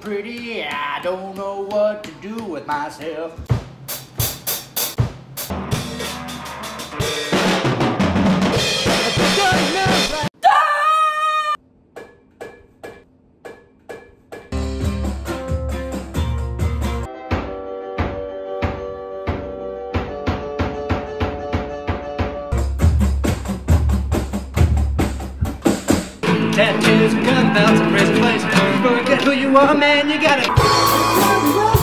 pretty, I don't know what to do with myself. Tattoos and gun belts places. Forget who you are, man, you gotta.